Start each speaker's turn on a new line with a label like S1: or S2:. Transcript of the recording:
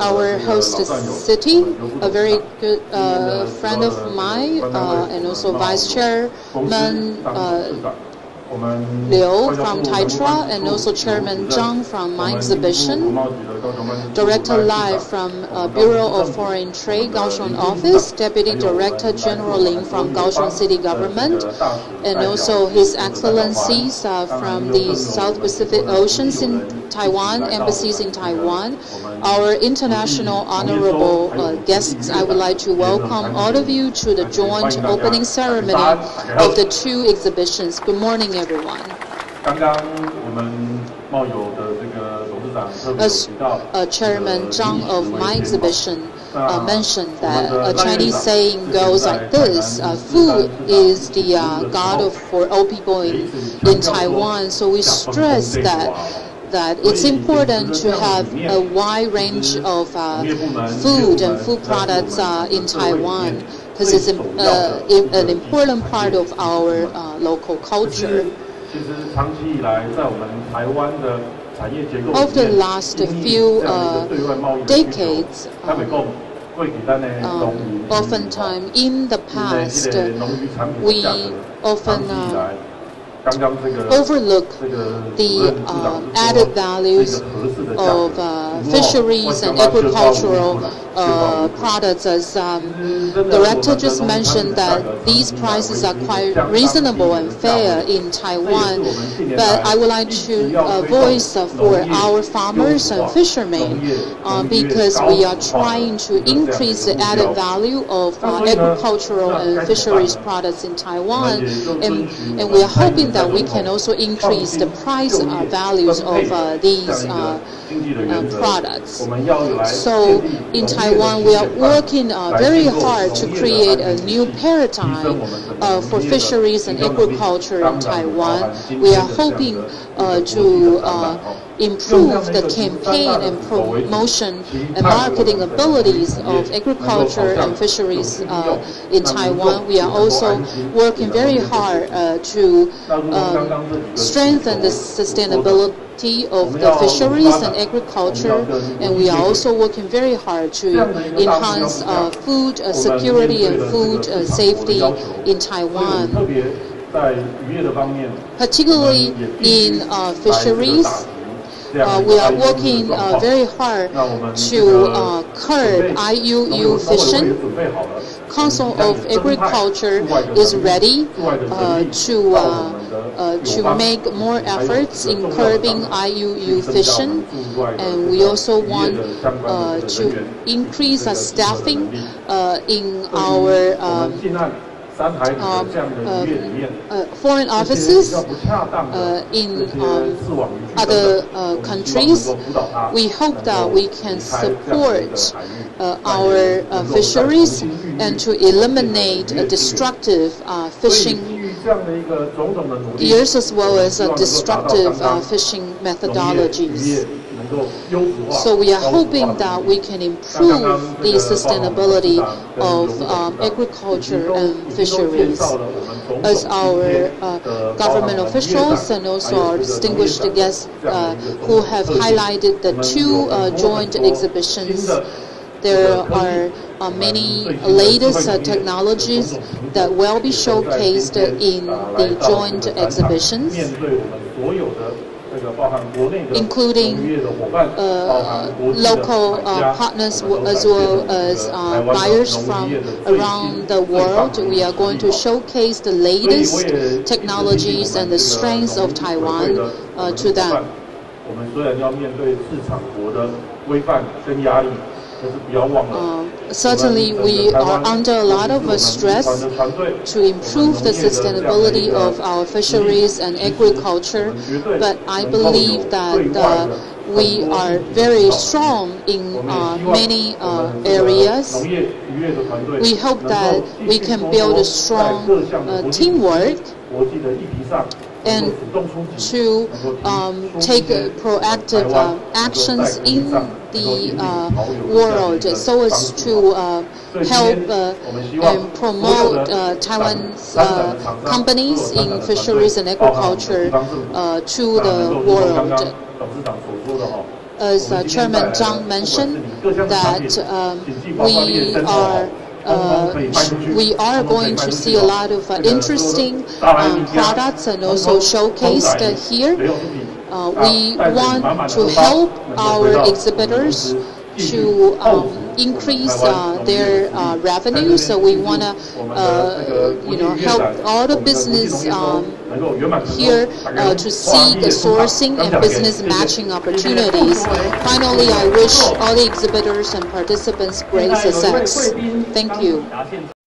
S1: Our host is city, a very good uh, friend of mine, uh, and also vice chairman uh, Liu from Taitra, and also chairman Zhang from my exhibition. Director Lai from uh, Bureau of Foreign Trade, Kaohsiung Office, Deputy Director General Lin from Kaohsiung City Government, and also His Excellencies uh, from the South Pacific Oceans in Taiwan, embassies in Taiwan, our international honorable uh, guests. I would like to welcome all of you to the joint opening ceremony of the two exhibitions. Good morning, everyone.
S2: 刚刚我们茂友的这个董事长特别有
S1: As
S2: 提到，
S1: uh, Chairman Zhang of my exhibition uh, mentioned that a Chinese saying goes like this: uh, "Food is the uh, god of for all people in, in Taiwan." So we stress that that it's important to have a wide range of uh, food and food products uh, in Taiwan because it's uh, an important part of our uh, local culture. Over the last few
S2: uh,
S1: decades, oftentimes in the past, we often overlook the added values of fisheries and agricultural uh, products, as um, director just mentioned, that these prices are quite reasonable and fair in Taiwan. But I would like to uh, voice uh, for our farmers and fishermen uh, because we are trying to increase the added value of agricultural and fisheries products in Taiwan, and, and we are hoping that we can also increase the price uh, values of uh, these products
S2: products.
S1: So in Taiwan, we are working uh, very hard to create a new paradigm uh, for fisheries and agriculture in Taiwan. We are hoping uh, to uh, improve the campaign and promotion and marketing abilities of agriculture and fisheries uh, in Taiwan. We are also working very hard uh, to um, strengthen the sustainability of the fisheries and agriculture, and we are also working very hard to enhance uh, food uh, security and food uh, safety in Taiwan particularly in uh, fisheries. Uh, we are working uh, very hard to uh, curb IUU fishing. Council of Agriculture is ready uh, to to make more efforts in curbing IUU fishing, and we also want to increase our staffing in our
S2: 我们
S1: uh, foreign offices uh, in um, other uh, countries. We hope that we can support our fisheries and to eliminate destructive fishing years as well as destructive uh, fishing methodologies. So we are hoping that we can improve the sustainability of um, agriculture and fisheries. As our uh, government officials and also our distinguished guests uh, who have highlighted the two uh, joint exhibitions, there are uh, many latest uh, technologies that will be showcased in the joint exhibitions including uh, local uh, partners as well as uh, buyers from around the world. We are going to showcase the latest technologies and the strengths of Taiwan uh, to them. Certainly, we are under a lot of stress to improve the sustainability of our fisheries and agriculture, but I believe that uh, we are very strong in uh, many uh, areas. We hope that we can build a strong uh, teamwork and to um, take proactive uh, actions in the uh, world so as to uh, help uh, and promote uh, Taiwan's uh, companies in fisheries and agriculture to the world. As Chairman Zhang mentioned, that um, we are uh, we are going to see a lot of uh, interesting um, products and also showcased uh, here. Uh, we want to help our exhibitors to um, increase uh, their uh, revenue. So we want to, uh, you know, help all the business um, here uh, to see the sourcing and business matching opportunities. Finally, I wish all the exhibitors and participants great success. Thank you.